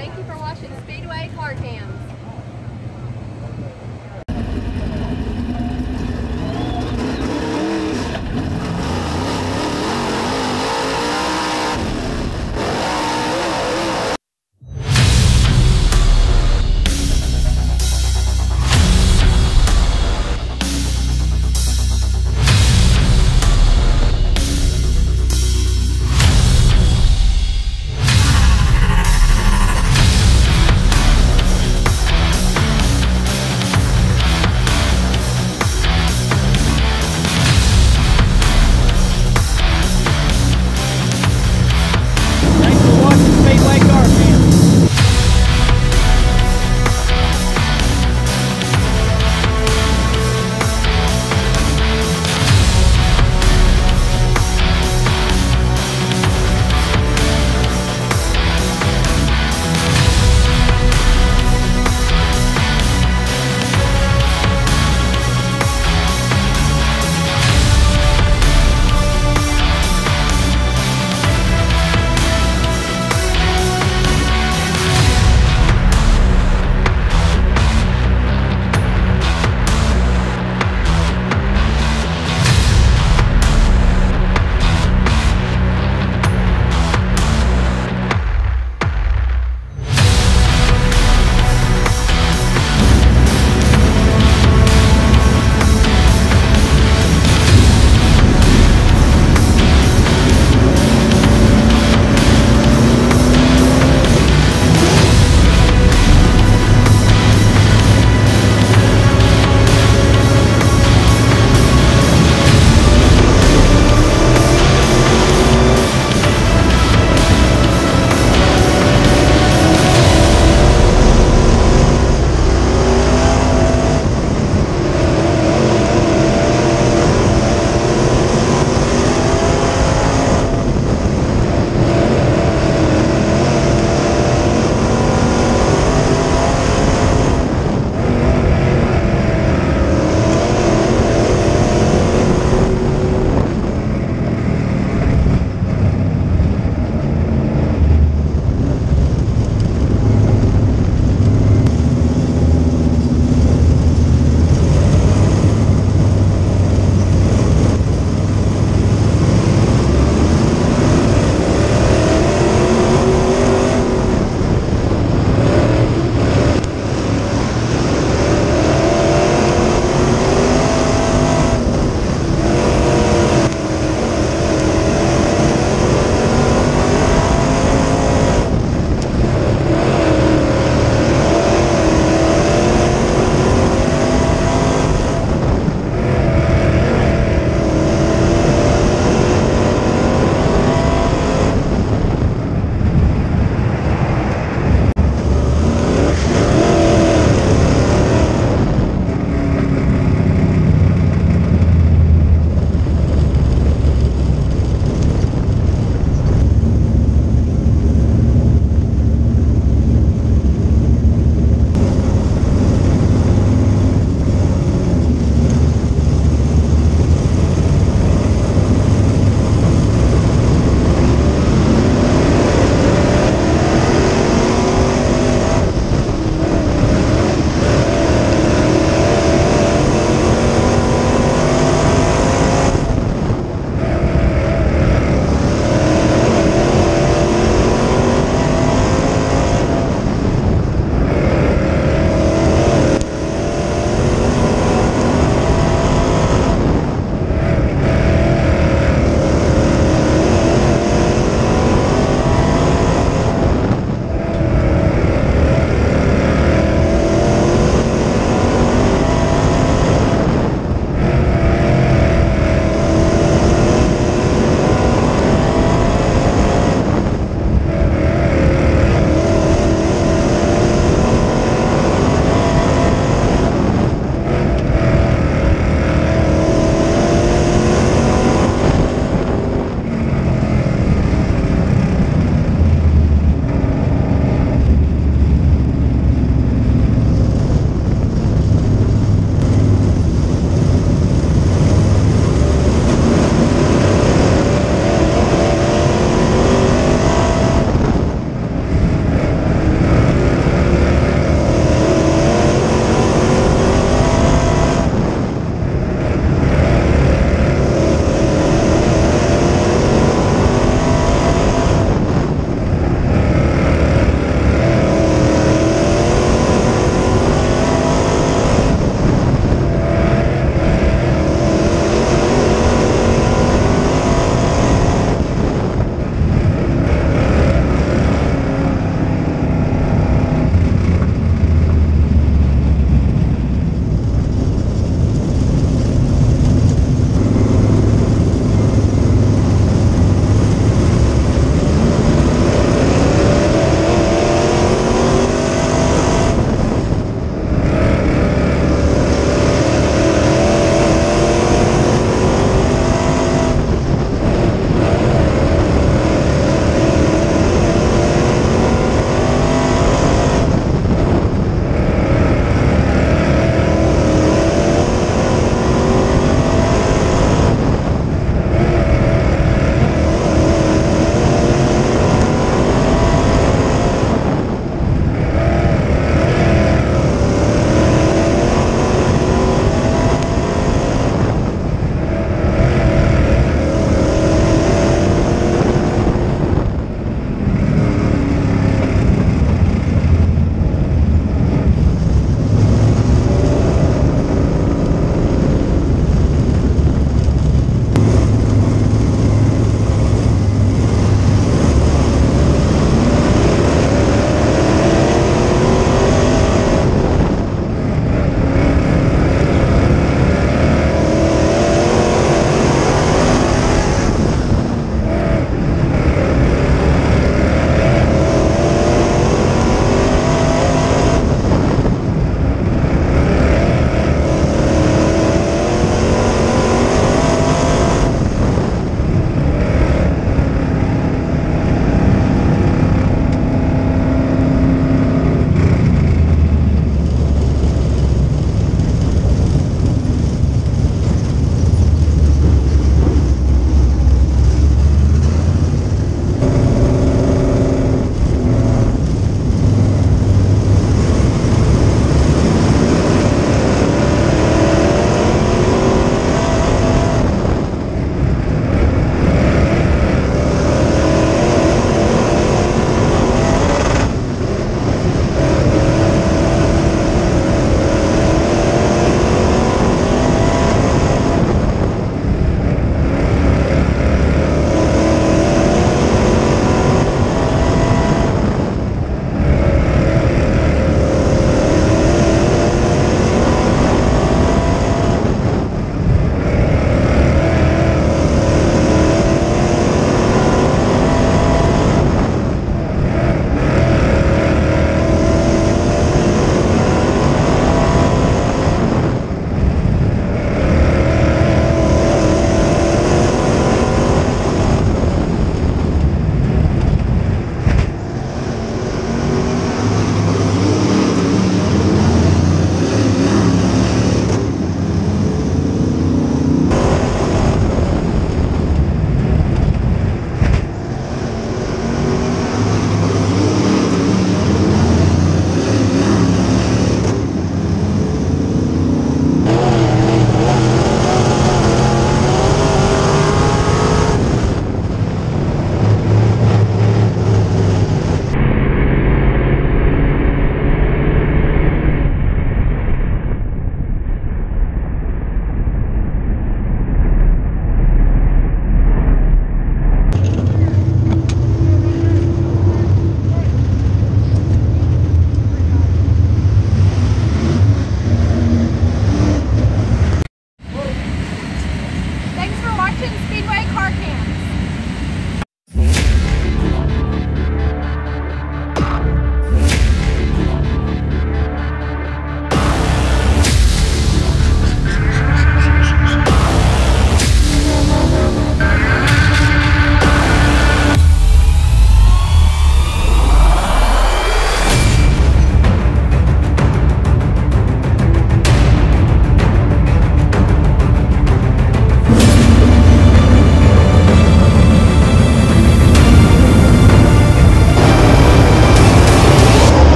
Thank you for watching Speedway Car Cams.